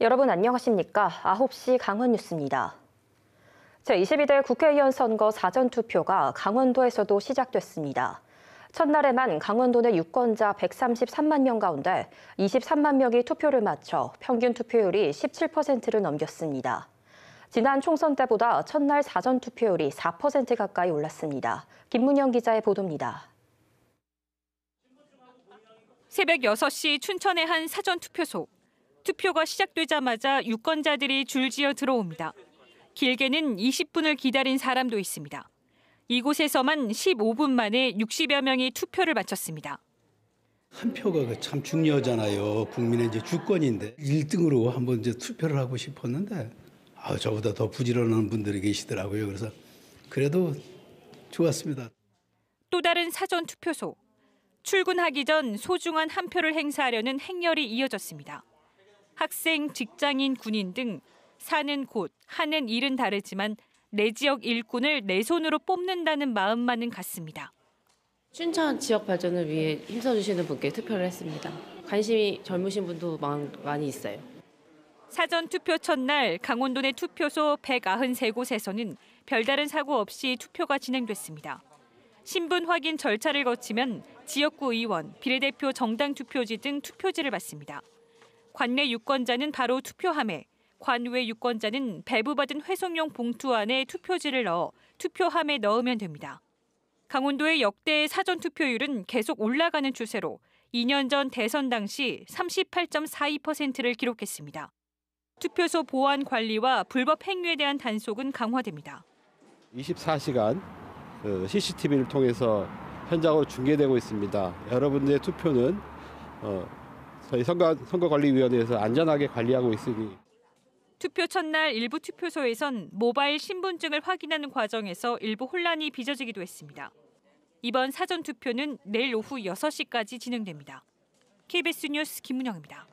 여러분 안녕하십니까? 9시 강원 뉴스입니다. 제22대 국회의원 선거 사전 투표가 강원도에서도 시작됐습니다. 첫날에만 강원도 내 유권자 133만 명 가운데 23만 명이 투표를 마쳐 평균 투표율이 17%를 넘겼습니다. 지난 총선 때보다 첫날 사전 투표율이 4% 가까이 올랐습니다. 김문영 기자의 보도입니다. 새벽 6시 춘천의 한 사전 투표소. 투표가 시작되자마자 유권자들이 줄지어 들어옵니다. 길게는 20분을 기다린 사람도 있습니다. 이곳에서만 15분 만에 60여 명이 투표를 마쳤습니다. 한 표가 그참 중요하잖아요. 국민의 이제 주권인데 1등으로 한번 이제 투표를 하고 싶었는데 아, 저보다 더 부지런한 분들이 계시더라고요. 그래서 그래도 좋았습니다. 또 다른 사전 투표소. 출근하기 전 소중한 한 표를 행사하려는 행렬이 이어졌습니다. 학생, 직장인, 군인 등 사는 곳, 하는 일은 다르지만 내 지역 일꾼을 내 손으로 뽑는다는 마음만은 같습니다. 춘천 지역 발전을 위해 힘써주시는 분께 투표를 했습니다. 관심이 젊으신 분도 많이 있어요. 사전 투표 첫날 강원도 내 투표소 193곳에서는 별다른 사고 없이 투표가 진행됐습니다. 신분 확인 절차를 거치면 지역구 의원, 비례대표 정당 투표지 등 투표지를 받습니다. 관내 유권자는 바로 투표함에, 관외 유권자는 배부받은 회송용 봉투 안에 투표지를 넣어 투표함에 넣으면 됩니다. 강원도의 역대 사전 투표율은 계속 올라가는 추세로 2년 전 대선 당시 38.42%를 기록했습니다. 투표소 보안 관리와 불법 행위에 대한 단속은 강화됩니다. 24시간 CCTV를 그 통해서 현장으로 중계되고 있습니다. 여러분들의 투표는 어, 저희 선거, 선거관리위원회에서 안전하게 관리하고 있으니 투표 첫날 일부 투표소에선 모바일 신분증을 확인하는 과정에서 일부 혼란이 빚어지기도 했습니다. 이번 사전 투표는 내일 오후 6시까지 진행됩니다. KBS 뉴스 김문영입니다.